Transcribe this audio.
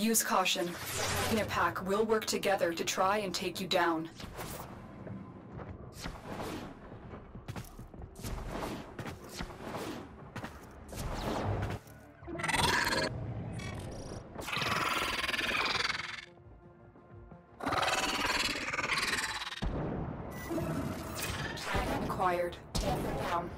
Use caution. In a pack, we'll work together to try and take you down. Acquired. Down.